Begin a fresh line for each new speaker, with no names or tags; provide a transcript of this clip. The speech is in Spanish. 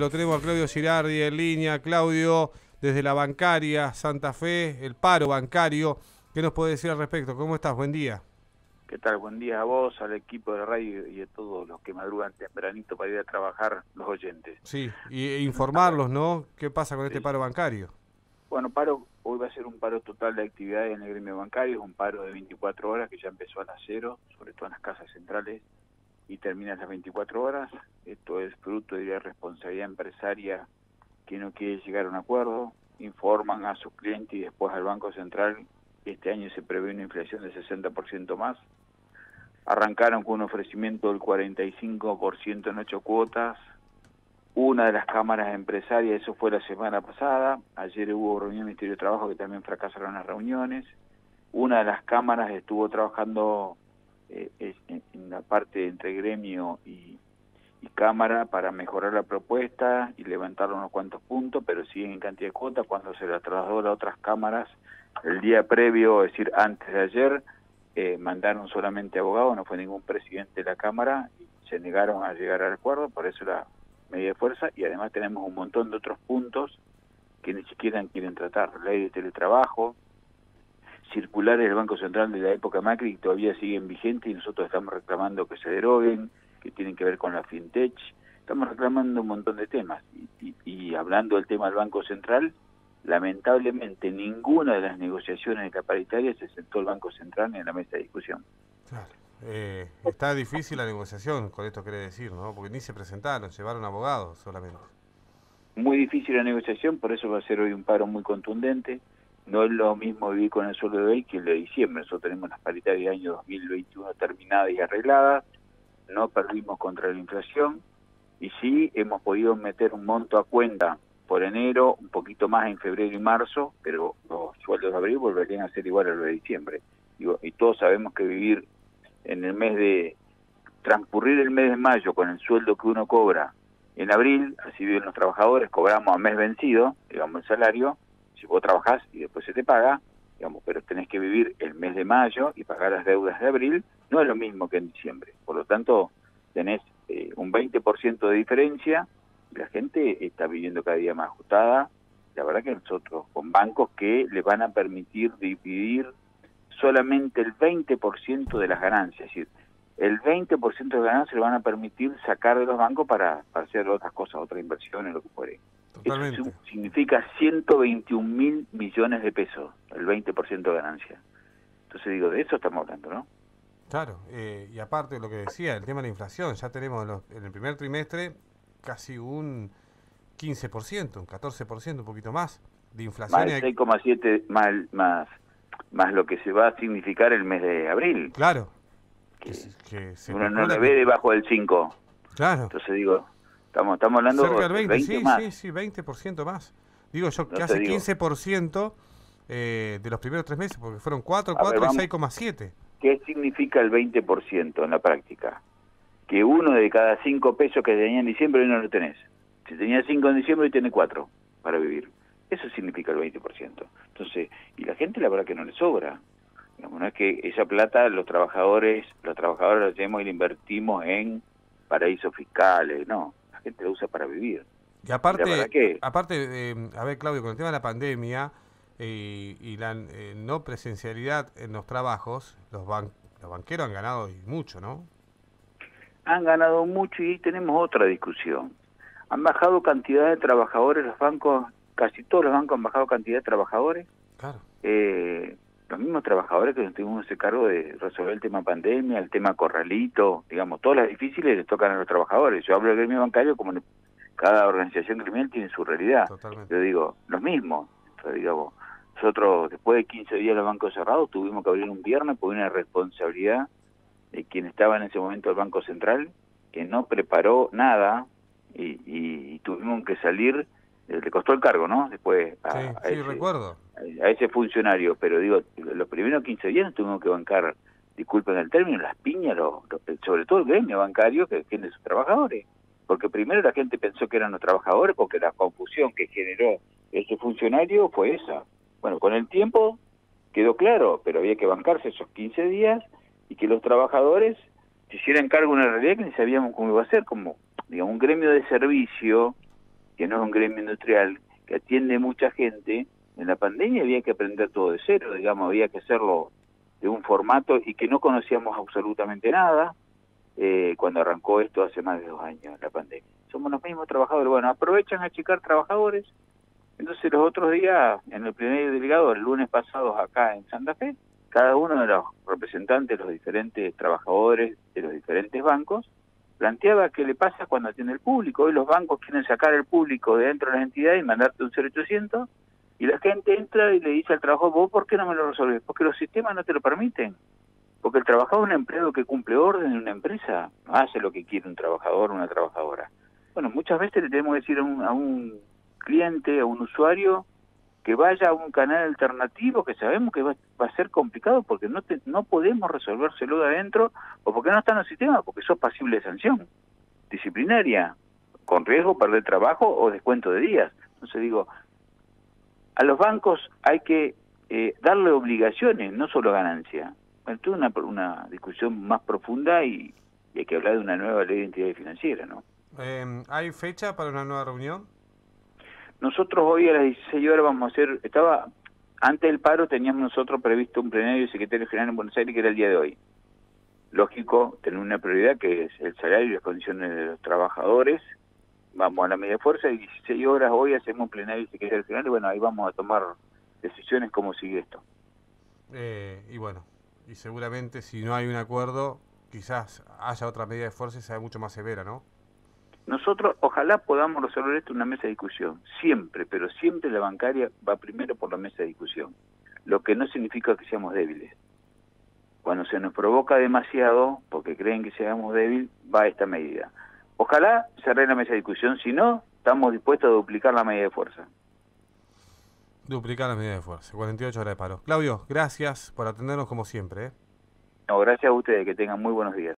Lo tenemos a Claudio Girardi en línea. Claudio, desde la bancaria Santa Fe, el paro bancario. ¿Qué nos puede decir al respecto? ¿Cómo estás? Buen día.
¿Qué tal? Buen día a vos, al equipo de radio y a todos los que madrugan tempranito para ir a trabajar, los oyentes.
Sí, y e informarlos, ¿no? ¿Qué pasa con este paro bancario?
Bueno, paro, hoy va a ser un paro total de actividades en el gremio bancario, es un paro de 24 horas que ya empezó a las cero, sobre todo en las casas centrales, y termina a las 24 horas. Esto es fruto de la responsabilidad empresaria que no quiere llegar a un acuerdo, informan a sus clientes y después al Banco Central este año se prevé una inflación del 60% más. Arrancaron con un ofrecimiento del 45% en ocho cuotas. Una de las cámaras empresarias, eso fue la semana pasada. Ayer hubo reunión del Ministerio de Trabajo que también fracasaron las reuniones. Una de las cámaras estuvo trabajando eh, en la parte entre gremio y, Cámara para mejorar la propuesta y levantar unos cuantos puntos, pero siguen en cantidad de cuotas. Cuando se la trasladó a otras cámaras el día previo, es decir, antes de ayer, eh, mandaron solamente abogados, no fue ningún presidente de la Cámara, y se negaron a llegar al acuerdo, por eso la medida de fuerza, y además tenemos un montón de otros puntos que ni siquiera quieren tratar, ley de teletrabajo, circulares del Banco Central de la época Macri que todavía siguen vigentes y nosotros estamos reclamando que se deroguen, que tienen que ver con la fintech. Estamos reclamando un montón de temas. Y, hablando del tema del Banco Central, lamentablemente ninguna de las negociaciones de la paritaria se sentó el Banco Central en la mesa de discusión.
Claro. Eh, está difícil la negociación, con esto quiere decir, ¿no? Porque ni se presentaron, llevaron abogados solamente.
Muy difícil la negociación, por eso va a ser hoy un paro muy contundente. No es lo mismo vivir con el sueldo de hoy que el de diciembre. Nosotros tenemos las paritarias de año 2021 terminadas y arregladas. No perdimos contra la inflación. Y sí hemos podido meter un monto a cuenta por enero, un poquito más en febrero y marzo, pero los sueldos de abril volverían a ser iguales a los de diciembre. y todos sabemos que vivir en el mes de transcurrir el mes de mayo con el sueldo que uno cobra en abril, así viven los trabajadores, cobramos a mes vencido, digamos el salario, si vos trabajás y después se te paga, digamos, pero tenés que vivir el mes de mayo y pagar las deudas de abril, no es lo mismo que en diciembre. Por lo tanto, tenés eh, un 20% de diferencia y la gente está viviendo cada día más ajustada. La verdad que nosotros, con bancos que le van a permitir dividir solamente el 20% de las ganancias, es decir, el 20% de ganancias le van a permitir sacar de los bancos para, para hacer otras cosas, otras inversiones, lo que puede. Eso significa 121 mil millones de pesos, el 20% de ganancia. Entonces digo, de eso estamos hablando, ¿no?
Claro, eh, y aparte de lo que decía, el tema de la inflación, ya tenemos en, el primer trimestre casi un 15%, un 14%, un poquito más de inflación.
Más 6,7 más, más, más lo que se va a significar el mes de abril.
Claro.
Que, uno no le ve debajo del 5.
Claro.
Entonces digo, Estamos, estamos hablando
Cerca del 20, sí, sí, sí, 20% más. Digo yo, casi 15% eh, de los primeros tres meses, porque fueron 4, 4 y 6,7.
¿Qué significa el 20% en la práctica? Que uno de cada 5 pesos que tenía en diciembre hoy no lo tenés. Si tenía 5 en diciembre hoy tiene 4 para vivir. Eso significa el 20%. Entonces, y la gente la verdad que no le sobra. no es que esa plata los trabajadores, los trabajadores la tenemos y la invertimos en paraísos fiscales, no gente lo usa para vivir.
Y aparte, aparte eh, a ver Claudio, con el tema de la pandemia eh, y la eh, no presencialidad en los trabajos, los, los banqueros han ganado mucho, ¿no?
Han ganado mucho y tenemos otra discusión. Han bajado cantidad de trabajadores, los bancos, casi todos los bancos han bajado cantidad de trabajadores.
Claro.
Eh, los mismos trabajadores que nos tuvimos ese cargo de resolver el tema pandemia, el tema corralito, digamos, todas las difíciles les tocan a los trabajadores. Yo hablo del gremio bancario como cada organización criminal tiene su realidad. Yo digo, los mismos. digamos, nosotros después de 15 días los bancos cerrados tuvimos que abrir un viernes por una responsabilidad de quien estaba en ese momento el Banco Central, que no preparó nada y, y tuvimos que salir le costó el cargo, ¿no? Después
a, sí, ese, recuerdo.
A, ese funcionario, pero digo, los primeros 15 días tuvimos que bancar, disculpen el término, las piñas, sobre todo el gremio bancario que tiene sus trabajadores. Porque primero la gente pensó que eran los trabajadores porque la confusión que generó ese funcionario fue esa. Bueno, con el tiempo quedó claro, pero había que bancarse esos 15 días y que los trabajadores se hicieran cargo de una realidad que ni sabíamos cómo iba a ser, como digamos un gremio de servicio que no es un gremio industrial, que atiende mucha gente, en la pandemia había que aprender todo de cero, digamos, había que hacerlo de un formato y que no conocíamos absolutamente nada eh, cuando arrancó esto hace más de dos años, la pandemia. Somos los mismos trabajadores, bueno, aprovechan a achicar trabajadores, entonces los otros días, en el primer delegado, el lunes pasado acá en Santa Fe, cada uno de los representantes de los diferentes trabajadores de los diferentes bancos planteaba qué le pasa cuando atiende el público. Hoy los bancos quieren sacar el público de dentro de las entidades y mandarte un 0800 y la gente entra y le dice al trabajador, vos por qué no me lo resolves? Porque los sistemas no te lo permiten. Porque el trabajador es un empleado que cumple orden en una empresa, no hace lo que quiere un trabajador o una trabajadora. Bueno, muchas veces le tenemos que decir a un, a un cliente, a un usuario, que vaya a un canal alternativo que sabemos que va, a ser complicado porque no no podemos resolvérselo de adentro o porque no está en el sistema, porque eso es pasible de sanción disciplinaria, con riesgo de perder trabajo o descuento de días. Entonces digo, a los bancos hay que eh, darle obligaciones, no solo ganancia. Esto es una, una discusión más profunda y, hay que hablar de una nueva ley de identidad financiera, ¿no?
Eh, ¿Hay fecha para una nueva reunión?
Nosotros hoy a las 16 horas vamos a hacer, estaba, antes del paro teníamos nosotros previsto un plenario de secretario general en Buenos Aires que era el día de hoy. Lógico, tener una prioridad que es el salario y las condiciones de los trabajadores. Vamos a la media fuerza y 16 horas hoy hacemos un plenario de secretario general y bueno, ahí vamos a tomar decisiones cómo sigue esto.
Eh, y bueno, y seguramente si no hay un acuerdo, quizás haya otra medida de fuerza y sea mucho más severa, ¿no?
Nosotros ojalá podamos resolver esto en una mesa de discusión, siempre, pero siempre la bancaria va primero por la mesa de discusión, lo que no significa que seamos débiles. Cuando se nos provoca demasiado, porque creen que seamos débiles, va esta medida. Ojalá se arregle la mesa de discusión, si no, estamos dispuestos a duplicar la medida de fuerza.
Duplicar la medida de fuerza, 48 horas de paro. Claudio, gracias por atendernos como siempre. ¿eh?
No, gracias a ustedes, que tengan muy buenos días.